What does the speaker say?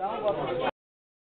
Dá um